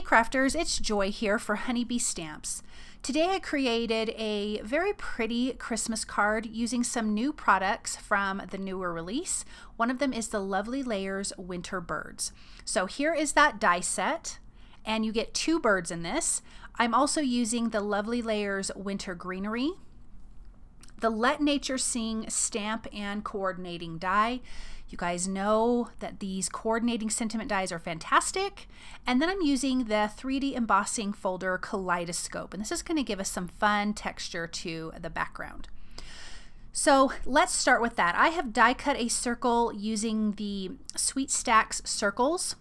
Hey crafters, it's Joy here for Honey Bee Stamps. Today I created a very pretty Christmas card using some new products from the newer release. One of them is the Lovely Layers Winter Birds. So here is that die set and you get two birds in this. I'm also using the Lovely Layers Winter Greenery, the Let Nature Sing stamp and coordinating die. You guys know that these coordinating sentiment dies are fantastic. And then I'm using the 3D embossing folder Kaleidoscope, and this is gonna give us some fun texture to the background. So let's start with that. I have die cut a circle using the Sweet Stacks circles.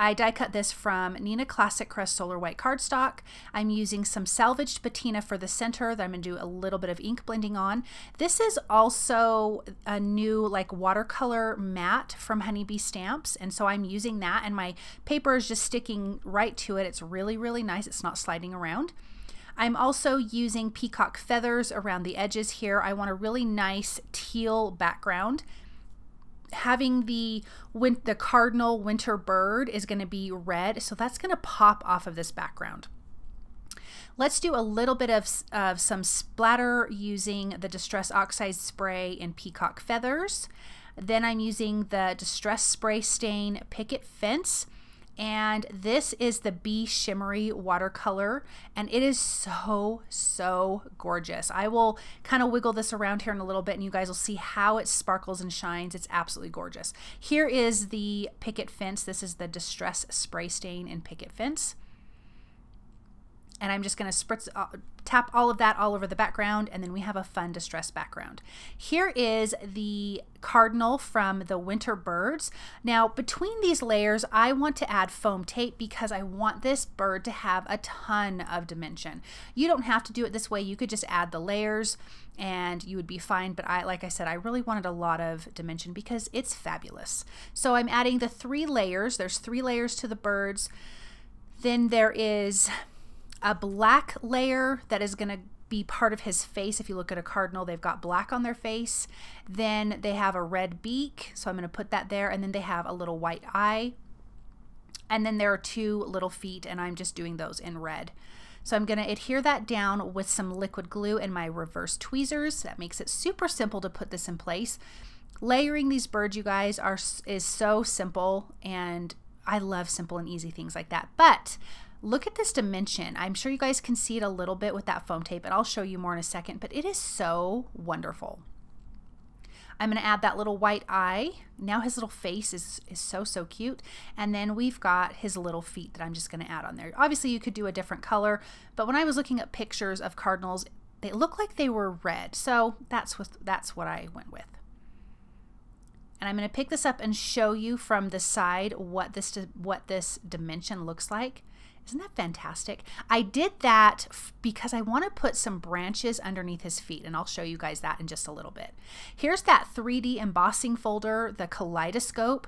I die cut this from Neenah Classic Crest Solar White cardstock. I'm using some salvaged patina for the center that I'm going to do a little bit of ink blending on. This is also a new like watercolor mat from Honey Bee Stamps and so I'm using that and my paper is just sticking right to it. It's really really nice. It's not sliding around. I'm also using peacock feathers around the edges here. I want a really nice teal background having the win the cardinal winter bird is going to be red, so that's going to pop off of this background. Let's do a little bit of, of some splatter using the Distress Oxide Spray in Peacock Feathers. Then I'm using the Distress Spray Stain Picket Fence and this is the Bee Shimmery watercolor and it is so so gorgeous. I will kind of wiggle this around here in a little bit and you guys will see how it sparkles and shines. It's absolutely gorgeous. Here is the Picket Fence. This is the Distress Spray Stain in Picket Fence and I'm just going to spritz, uh, tap all of that all over the background, and then we have a fun distress background. Here is the cardinal from the winter birds. Now, between these layers, I want to add foam tape because I want this bird to have a ton of dimension. You don't have to do it this way. You could just add the layers and you would be fine. But I, like I said, I really wanted a lot of dimension because it's fabulous. So I'm adding the three layers. There's three layers to the birds. Then there is a black layer that is going to be part of his face. If you look at a cardinal, they've got black on their face. Then they have a red beak, so I'm going to put that there. And then they have a little white eye. And then there are two little feet, and I'm just doing those in red. So I'm going to adhere that down with some liquid glue and my reverse tweezers. That makes it super simple to put this in place. Layering these birds, you guys, are is so simple, and I love simple and easy things like that. But Look at this dimension. I'm sure you guys can see it a little bit with that foam tape, but I'll show you more in a second, but it is so wonderful. I'm going to add that little white eye. Now his little face is, is so, so cute. And then we've got his little feet that I'm just going to add on there. Obviously, you could do a different color, but when I was looking at pictures of cardinals, they look like they were red. So that's what, that's what I went with. And I'm going to pick this up and show you from the side what this, what this dimension looks like. Isn't that fantastic? I did that because I want to put some branches underneath his feet, and I'll show you guys that in just a little bit. Here's that 3D embossing folder, the kaleidoscope,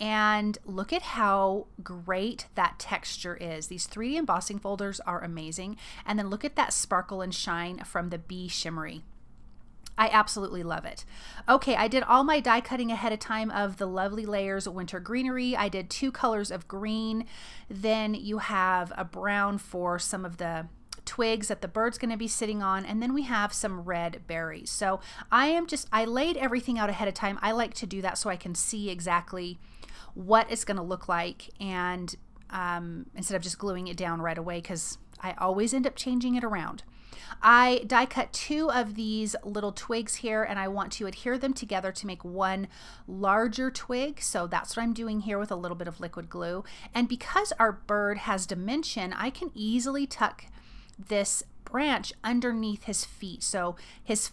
and look at how great that texture is. These 3D embossing folders are amazing. And then look at that sparkle and shine from the Bee Shimmery. I absolutely love it. Okay, I did all my die cutting ahead of time of the Lovely Layers Winter Greenery. I did two colors of green. Then you have a brown for some of the twigs that the bird's going to be sitting on and then we have some red berries so I am just I laid everything out ahead of time I like to do that so I can see exactly what it's going to look like and um, instead of just gluing it down right away because I always end up changing it around I die cut two of these little twigs here and I want to adhere them together to make one larger twig. So that's what I'm doing here with a little bit of liquid glue. And because our bird has dimension, I can easily tuck this branch underneath his feet. So his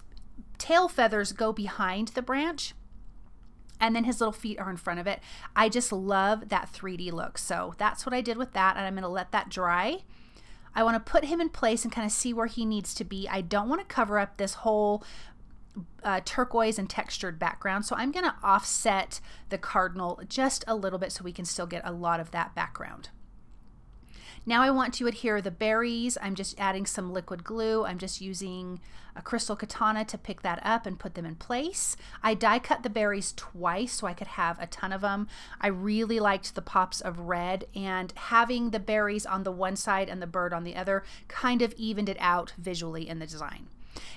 tail feathers go behind the branch and then his little feet are in front of it. I just love that 3D look. So that's what I did with that and I'm gonna let that dry. I want to put him in place and kind of see where he needs to be. I don't want to cover up this whole uh, turquoise and textured background. So I'm going to offset the cardinal just a little bit so we can still get a lot of that background. Now I want to adhere the berries. I'm just adding some liquid glue. I'm just using a crystal katana to pick that up and put them in place. I die cut the berries twice so I could have a ton of them. I really liked the pops of red and having the berries on the one side and the bird on the other kind of evened it out visually in the design.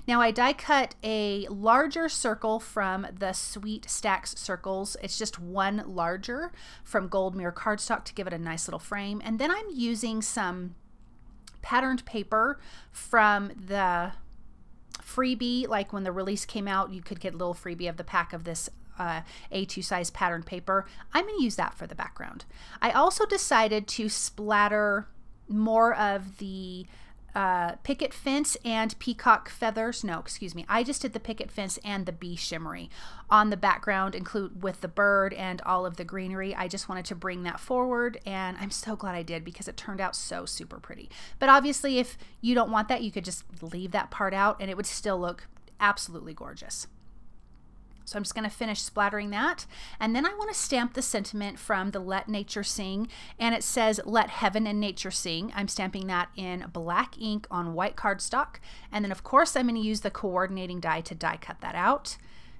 Now I die cut a larger circle from the Sweet Stacks circles. It's just one larger from Gold Mirror cardstock to give it a nice little frame. And then I'm using some patterned paper from the freebie. Like when the release came out, you could get a little freebie of the pack of this uh, A2 size patterned paper. I'm going to use that for the background. I also decided to splatter more of the uh, picket fence and peacock feathers. No, excuse me. I just did the picket fence and the bee shimmery on the background, include with the bird and all of the greenery. I just wanted to bring that forward, and I'm so glad I did because it turned out so super pretty. But obviously, if you don't want that, you could just leave that part out, and it would still look absolutely gorgeous. So I'm just going to finish splattering that. And then I want to stamp the sentiment from the Let Nature Sing. And it says, Let Heaven and Nature Sing. I'm stamping that in black ink on white cardstock. And then, of course, I'm going to use the coordinating die to die cut that out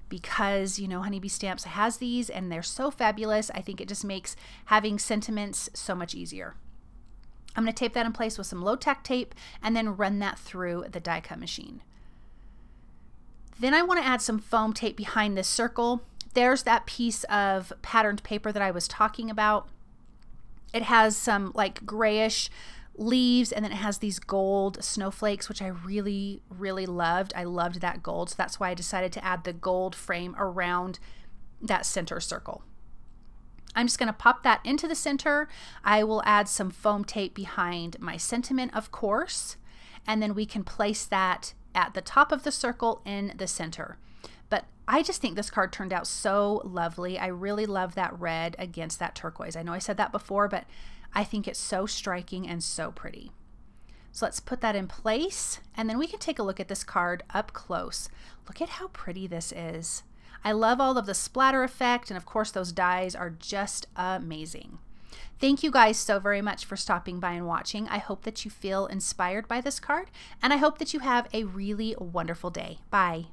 because you know honey bee stamps has these and they're so fabulous i think it just makes having sentiments so much easier i'm going to tape that in place with some low tack tape and then run that through the die cut machine then I want to add some foam tape behind this circle. There's that piece of patterned paper that I was talking about. It has some like grayish leaves and then it has these gold snowflakes which I really really loved. I loved that gold so that's why I decided to add the gold frame around that center circle. I'm just going to pop that into the center. I will add some foam tape behind my sentiment of course and then we can place that at the top of the circle in the center. But I just think this card turned out so lovely. I really love that red against that turquoise. I know I said that before, but I think it's so striking and so pretty. So let's put that in place and then we can take a look at this card up close. Look at how pretty this is. I love all of the splatter effect and of course those dies are just amazing. Thank you guys so very much for stopping by and watching. I hope that you feel inspired by this card, and I hope that you have a really wonderful day. Bye.